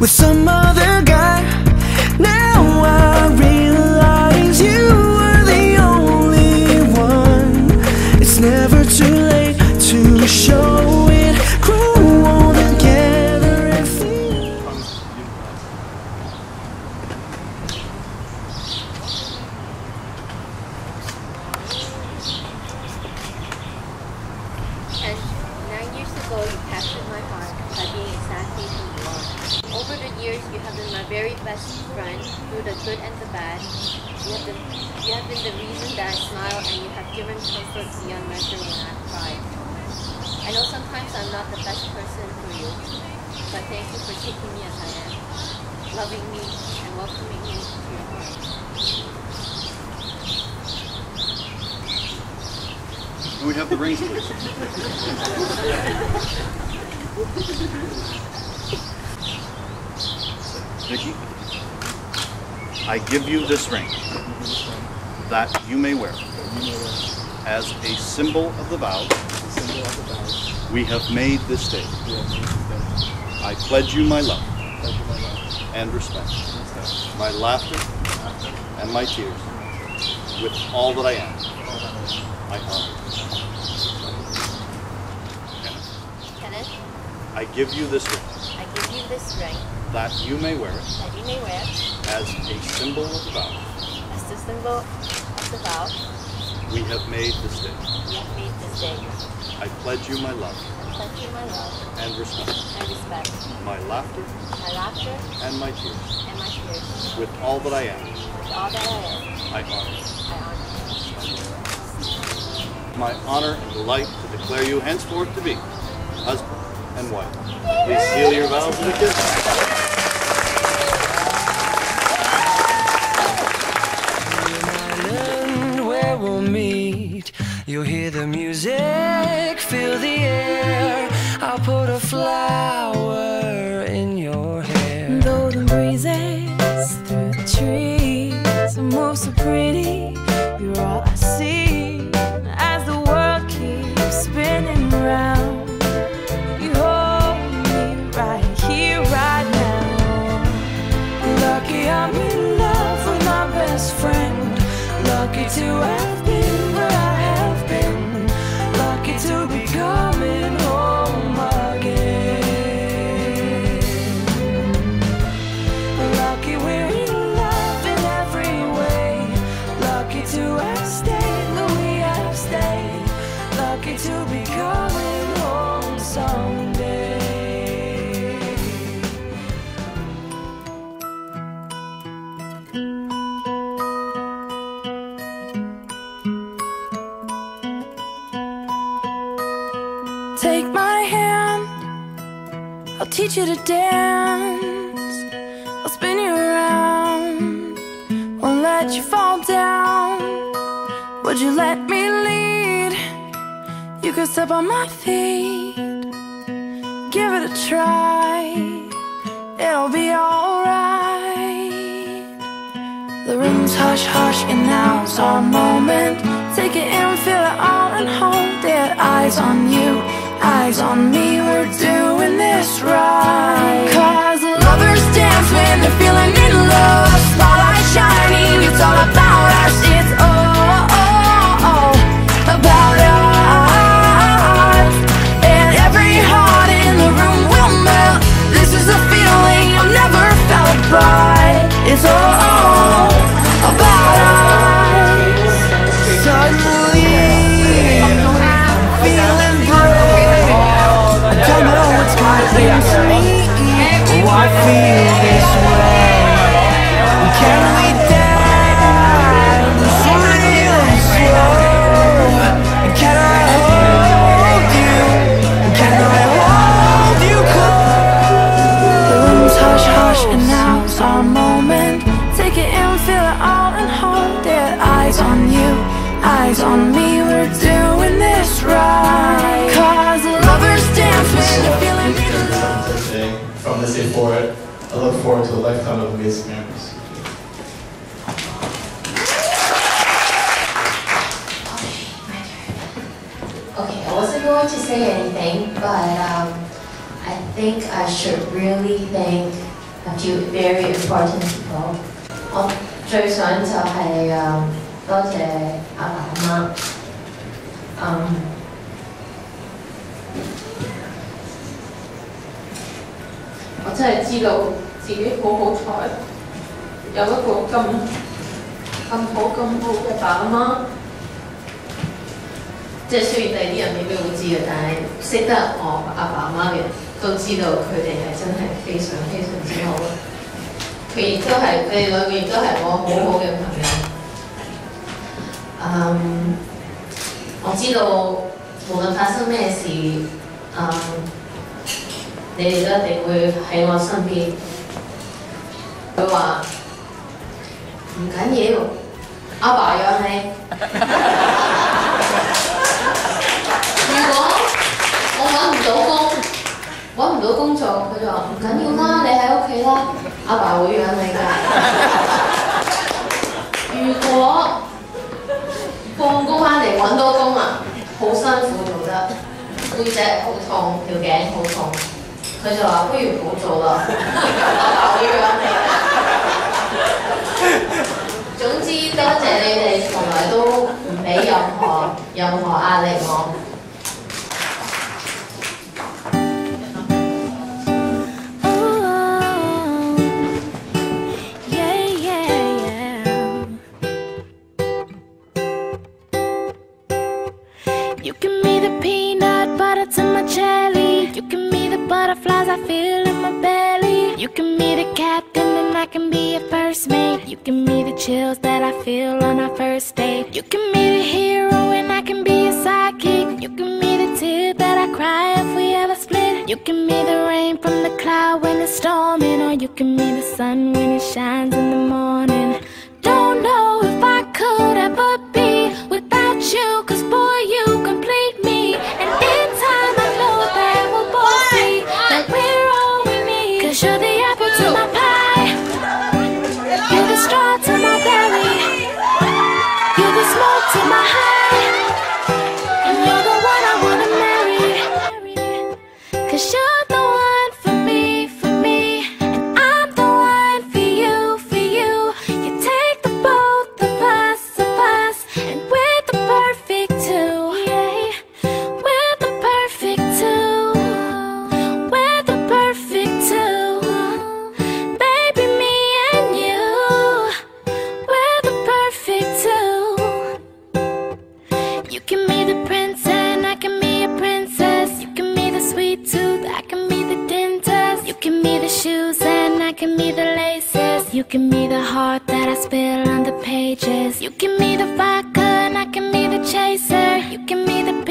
with some the good and the bad. You have been, you have been the reason that I smile, and you have given comfort beyond measure when I cried. I know sometimes I'm not the best person for you, but thank you for taking me as I am, loving me and welcoming me to your heart. Can we have the rings, please? Vicky, I give you this ring that you may wear as a symbol of the vow we have made this day. I pledge you my love and respect, my laughter and my tears, with all that I am. I honor. Kenneth, I give you this ring I give you this ring that you may wear it that you may wear as a symbol of the vow as the symbol of the vow we have made this day. we have made this day. I pledge you my love I pledge you my love and respect, and respect, my laughter my laughter and my tears, and my tears. with all that I am. With all that I am, I honor. I honor. My honor and delight to declare you henceforth to be husband and wife. Please seal your vows with a kiss. You'll hear the music, feel the air. I'll put a flower in your hair. Golden breezes through the trees move so pretty. You're all I see as the world keeps spinning round. You hold me right here, right now. Lucky I'm in love with my best friend. Lucky to have teach you to dance. I'll spin you around, won't let you fall down. Would you let me lead? You could step on my feet, give it a try. It'll be alright. The room's hush hush, and now's our moment. Take it in, feel it all, and hold it. Eyes on you, eyes on me. We're eyes on me We're doing this right Cause lovers dance when they're feeling today. From this day forward, I look forward to a lifetime of amazing memories. Okay, I wasn't going to say anything, but um, I think I should really thank a few very important people. 我最想就系、诶 多謝阿爸阿媽。嗯我真係知道自己好好彩，有一個咁咁好咁好嘅爸媽。即係雖然第二啲人未必會知嘅，但係識得我阿爸阿媽嘅人都知道佢哋係真係非常非常之好嘅。佢亦都係佢哋兩個亦都係我好好嘅朋友。 嗯，我知道無論發生咩事，嗯。你哋都一定會喺我身邊。佢話唔緊要，阿爸養你。如果我揾唔到工，揾唔到工作，佢就話唔緊要啦，你喺屋企啦，阿爸會養你㗎。如果放工翻 嚟揾到工啊，好辛苦做得，背脊好痛，條頸好痛。佢就話：不如唔好做啦，阿爸會養你嘅。總之多謝你哋從來都唔俾任何任何壓力我。 the captain and I can be a first mate. You give me the chills that I feel on our first date. You can me the hero and I can be a sidekick. You give me the tear that I cry if we ever split. You give me the rain from the cloud when it's storming, or you can me the sun when it shines in the morning. the shoes and I can be the laces. You can be the heart that I spill on the pages. You can be the vodka and I can be the chaser. You can be the